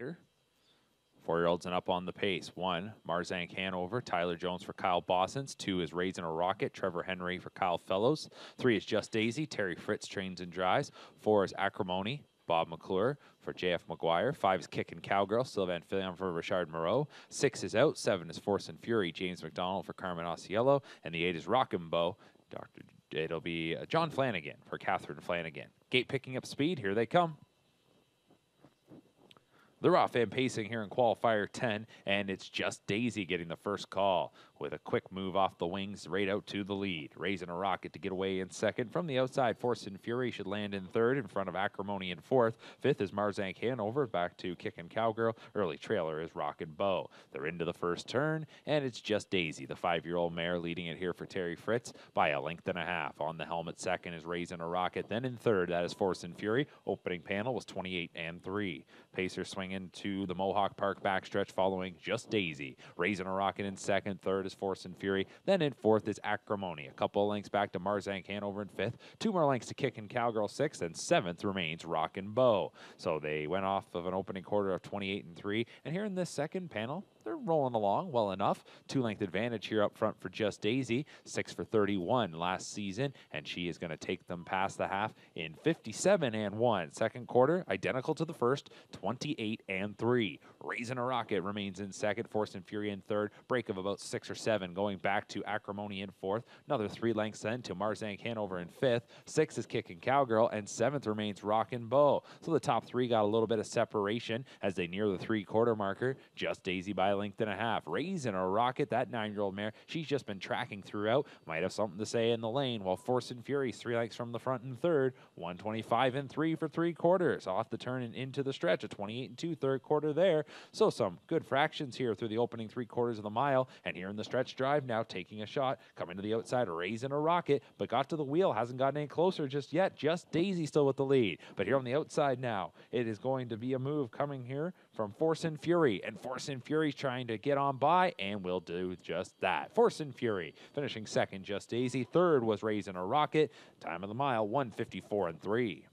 later. Four-year-olds and up on the pace. One, Marzank Hanover. Tyler Jones for Kyle Bossens. Two is Raising a Rocket. Trevor Henry for Kyle Fellows. Three is Just Daisy. Terry Fritz trains and drives. Four is Acrimony. Bob McClure for JF McGuire. Five is Kicking Cowgirl. Sylvain Filion for Richard Moreau. Six is out. Seven is Force and Fury. James McDonald for Carmen Auciello. And the eight is Rockin' Bow. Dr. It'll be uh, John Flanagan for Catherine Flanagan. Gate picking up speed. Here they come. They're off and pacing here in qualifier 10, and it's just Daisy getting the first call with a quick move off the wings right out to the lead. Raising a rocket to get away in second. From the outside, Force and Fury should land in third in front of Acrimony in fourth. Fifth is Marzank Hanover back to Kickin' Cowgirl. Early trailer is Rockin' Bow. They're into the first turn, and it's just Daisy, the five-year-old mare, leading it here for Terry Fritz by a length and a half. On the helmet second is Raising a Rocket. Then in third, that is Force and Fury. Opening panel was 28 and 3. Pacer swinging to the Mohawk Park backstretch following just Daisy. Raising a Rocket in second. Third is Force and Fury. Then in fourth is Acrimony. A couple lengths back to Marzank Hanover in fifth. Two more lengths to Kickin' Cowgirl sixth. And seventh remains Rockin' Bow. So they went off of an opening quarter of 28 and 3. And here in this second panel, they're rolling along well enough. Two length advantage here up front for Just Daisy. Six for 31 last season. And she is going to take them past the half in 57 and 1. Second quarter, identical to the first, 28 and 3. Raising a Rocket remains in second. Force and Fury in third. Break of about six or seven going back to Acrimony in fourth. Another three lengths then to Marzank Hanover in fifth. Six is Kicking Cowgirl. And seventh remains Rockin' Bow. So the top three got a little bit of separation as they near the three quarter marker. Just Daisy by a length and a half. Raising a Rocket, that nine year old mare, she's just been tracking throughout. Might have something to say in the lane. While Force and Fury's three lengths from the front and third. 125 and three for three quarters. Off the turn and into the stretch. A 28 and two third quarter there. So some good fractions here through the opening three quarters of the mile. And here in the stretch drive now taking a shot. Coming to the outside, raising a rocket, but got to the wheel. Hasn't gotten any closer just yet. Just Daisy still with the lead. But here on the outside now, it is going to be a move coming here from Force and Fury. And Force and Fury's trying to get on by and will do just that. Force and Fury finishing second, just Daisy. Third was Raising a Rocket. Time of the mile, 154 and 3.